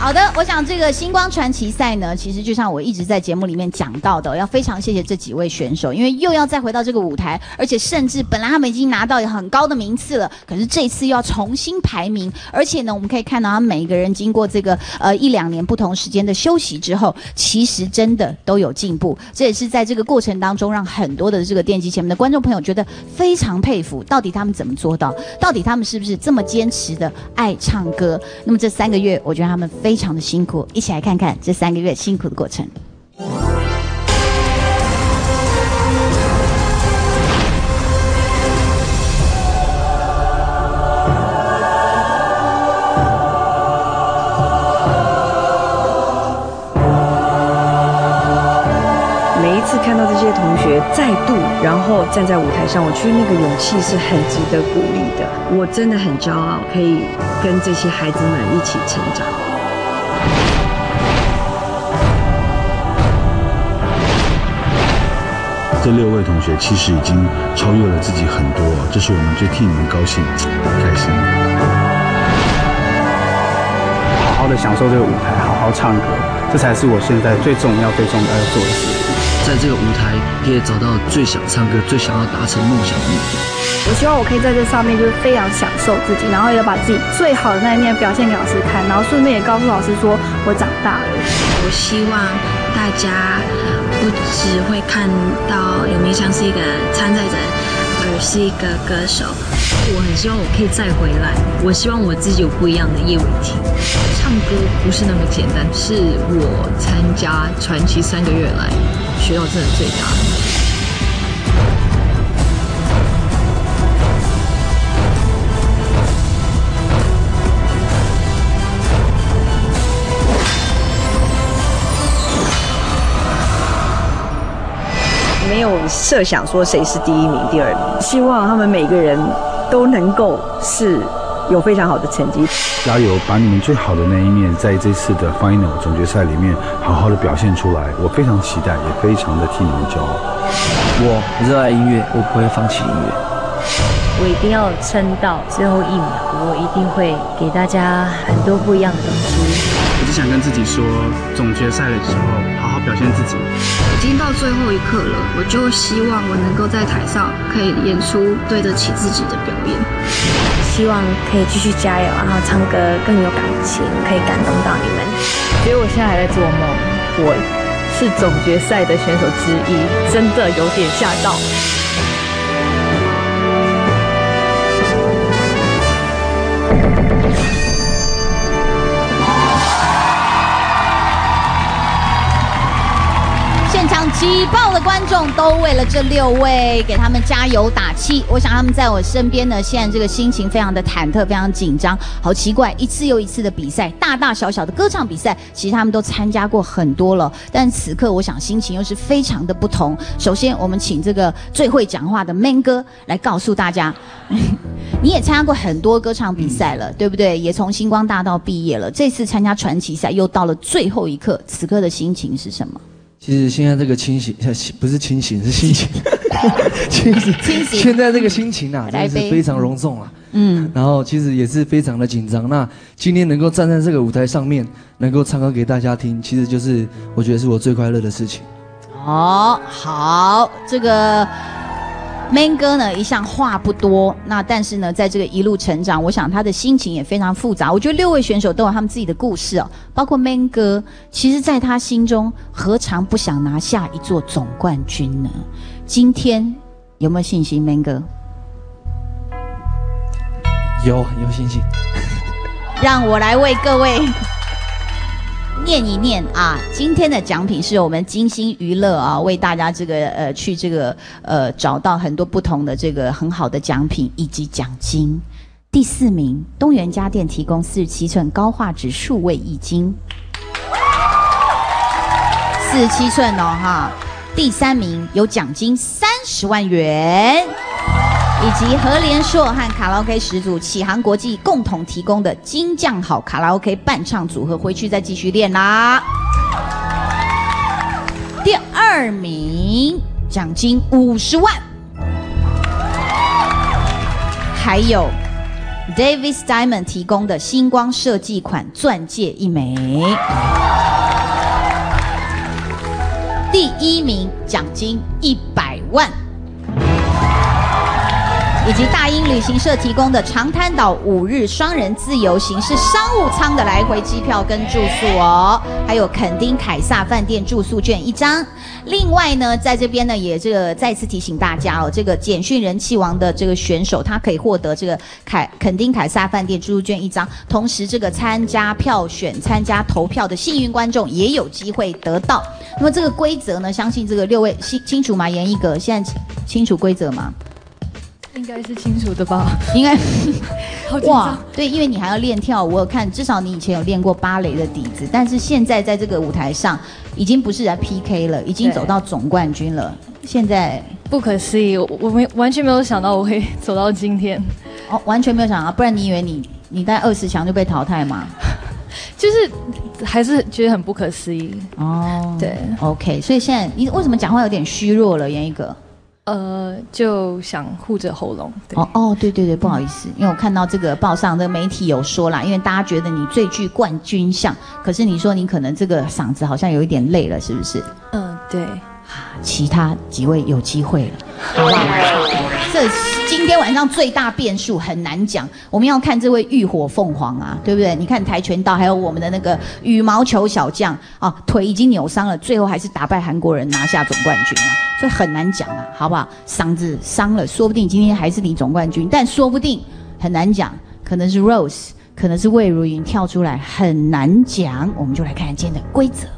好的，我想这个星光传奇赛呢，其实就像我一直在节目里面讲到的，要非常谢谢这几位选手，因为又要再回到这个舞台，而且甚至本来他们已经拿到很高的名次了，可是这次又要重新排名，而且呢，我们可以看到他们每一个人经过这个呃一两年不同时间的休息之后，其实真的都有进步，这也是在这个过程当中让很多的这个电机前面的观众朋友觉得非常佩服，到底他们怎么做到？到底他们是不是这么坚持的爱唱歌？那么这三个月，我觉得他们非非常的辛苦，一起来看看这三个月辛苦的过程。每一次看到这些同学再度然后站在舞台上，我觉得那个勇气是很值得鼓励的。我真的很骄傲，可以跟这些孩子们一起成长。这六位同学其实已经超越了自己很多，这是我们最替你们高兴、开心。好好的享受这个舞台，好好唱歌，这才是我现在最重要、最重要要做的事情。在这个舞台，可以找到最想唱歌、最想要达成梦想的目标。我希望我可以在这上面就是非常享受自己，然后也把自己最好的那一面表现给老师看，然后顺便也告诉老师说我长大了。我希望大家不只会看到有明像是一个参赛者，而是一个歌手。我很希望我可以再回来，我希望我自己有不一样的叶伟霆。唱歌不是那么简单，是我参加传奇三个月来学到真的最大。没有设想说谁是第一名、第二名，希望他们每个人都能够是有非常好的成绩。加油，把你们最好的那一面在这次的 final 总决赛里面好好的表现出来。我非常期待，也非常的替你们骄傲。我热爱音乐，我不会放弃音乐。我一定要撑到最后一秒，我一定会给大家很多不一样的东西。我只想跟自己说，总决赛的时候好好表现自己。已经到最后一刻了，我就希望我能够在台上可以演出对得起自己的表演。希望可以继续加油，然后唱歌更有感情，可以感动到你们。其实我现在还在做梦，我是总决赛的选手之一，真的有点吓到。挤爆的观众都为了这六位给他们加油打气。我想他们在我身边呢，现在这个心情非常的忐忑，非常紧张。好奇怪，一次又一次的比赛，大大小小的歌唱比赛，其实他们都参加过很多了。但此刻，我想心情又是非常的不同。首先，我们请这个最会讲话的 Man 哥来告诉大家，你也参加过很多歌唱比赛了，对不对？也从星光大道毕业了。这次参加传奇赛，又到了最后一刻，此刻的心情是什么？其实现在这个清醒，不是清醒，是心情。清醒，清醒。现在这个心情啊，真的是非常隆重啊。嗯。然后其实也是非常的紧张。那今天能够站在这个舞台上面，能够唱歌给大家听，其实就是我觉得是我最快乐的事情。哦，好，这个 Man 哥呢，一向话不多，那但是呢，在这个一路成长，我想他的心情也非常复杂。我觉得六位选手都有他们自己的故事哦，包括 Man 哥，其实在他心中何尝不想拿下一座总冠军呢？今天有没有信心，Man 哥？有，有信心。让我来为各位。念一念啊！今天的奖品是我们金星娱乐啊，为大家这个呃去这个呃找到很多不同的这个很好的奖品以及奖金。第四名，东元家电提供四十七寸高画质数位液晶，四十七寸哦哈。第三名有奖金三十万元。以及和联硕和卡拉 OK 始祖启航国际共同提供的金匠好卡拉 OK 伴唱组合，回去再继续练啦。第二名奖金五十万，还有 David Diamond 提供的星光设计款钻戒一枚。第一名奖金一百万，以及大英旅行社提供的长滩岛五日双人自由行是商务舱的来回机票跟住宿哦，还有垦丁凯撒饭店住宿券一张。另外呢，在这边呢也这个再次提醒大家哦，这个简讯人气王的这个选手，他可以获得这个凯垦丁凯撒饭店住宿券一张，同时这个参加票选、参加投票的幸运观众也有机会得到。那么这个规则呢，相信这个六位清清楚吗？严一格现在清楚规则吗？应该是清楚的吧？应该。哇，对，因为你还要练跳舞，我有看，至少你以前有练过芭蕾的底子，但是现在在这个舞台上，已经不是在 PK 了，已经走到总冠军了。现在不可思议，我我没完全没有想到我会走到今天，哦，完全没有想到，不然你以为你你在二十强就被淘汰吗？就是还是觉得很不可思议哦。对，OK，所以现在你为什么讲话有点虚弱了，严一哥？呃，就想护着喉咙。哦哦，对对对，不好意思，因为我看到这个报上的媒体有说啦，因为大家觉得你最具冠军相，可是你说你可能这个嗓子好像有一点累了，是不是？嗯，对。其他几位有机会了，好不好？这今今天晚上最大变数很难讲，我们要看这位浴火凤凰啊，对不对？你看跆拳道，还有我们的那个羽毛球小将啊，腿已经扭伤了，最后还是打败韩国人拿下总冠军啊，所以很难讲啊，好不好？嗓子伤了，说不定今天还是你总冠军，但说不定很难讲，可能是 Rose，可能是魏如云跳出来，很难讲。我们就来看看今天的规则。